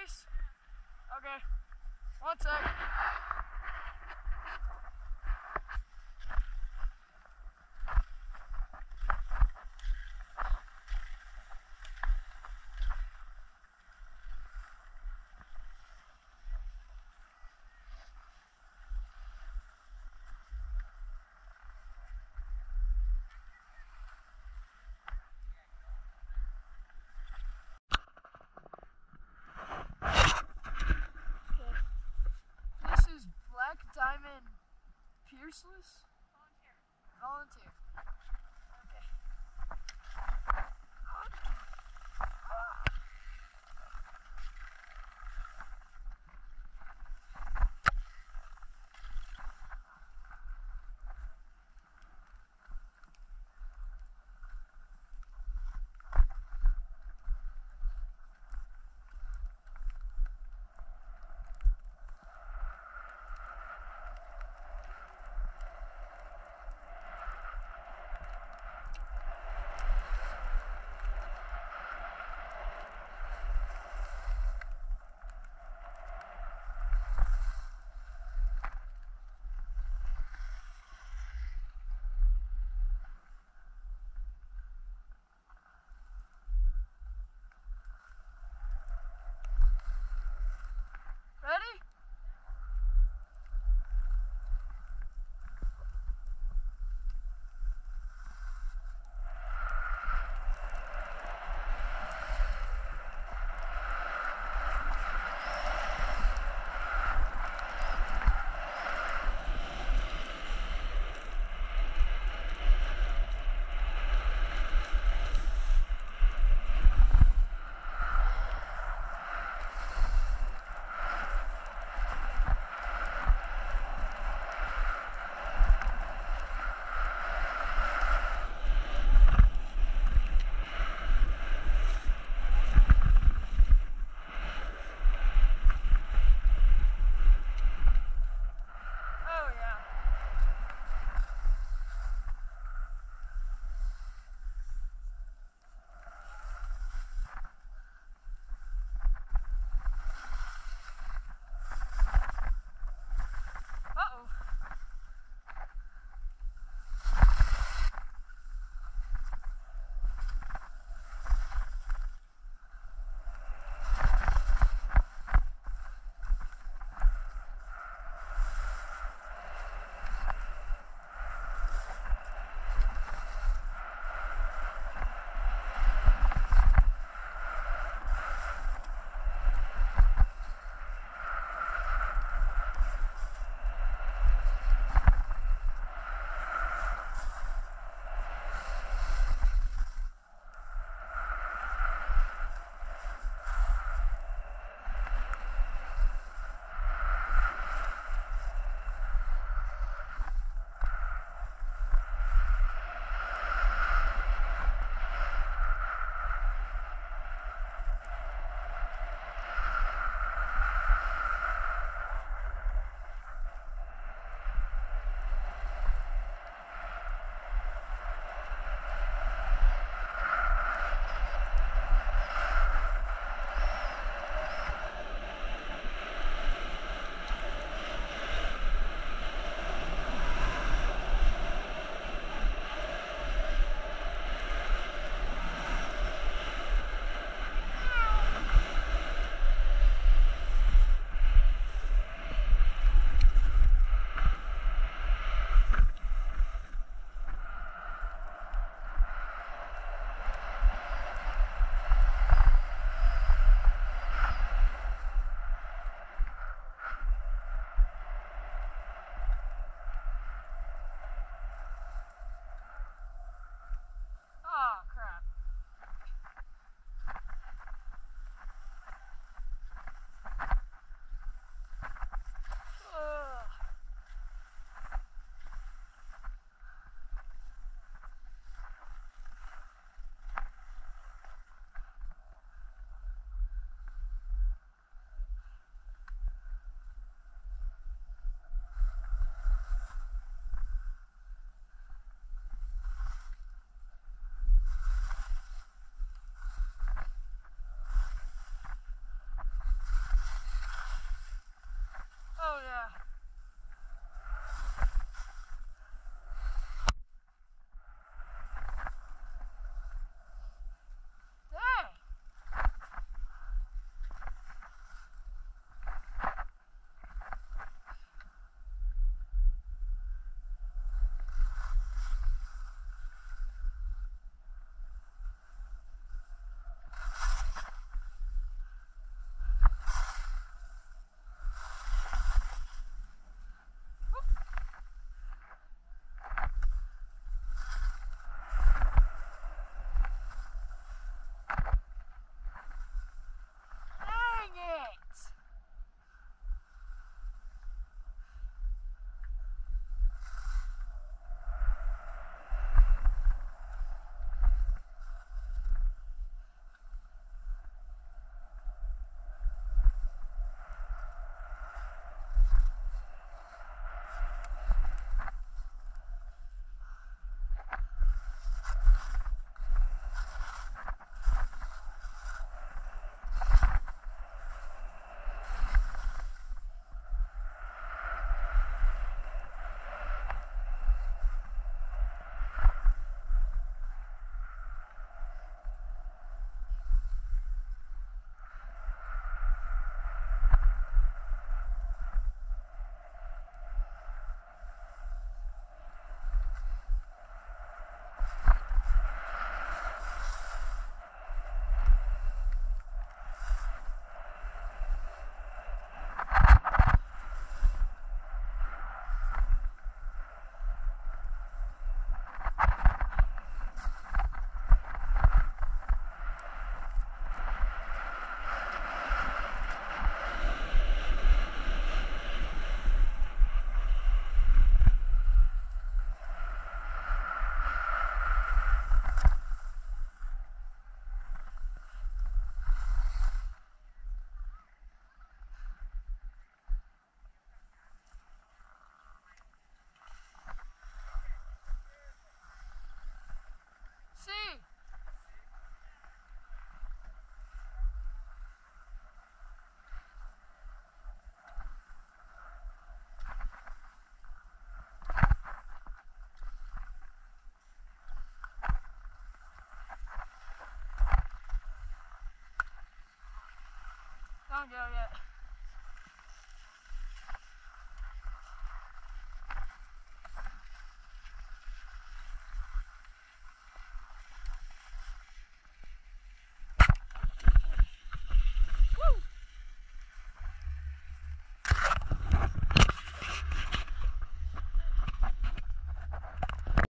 face? Okay. One sec. Pierceless? Volunteer. Volunteer. Go, yeah.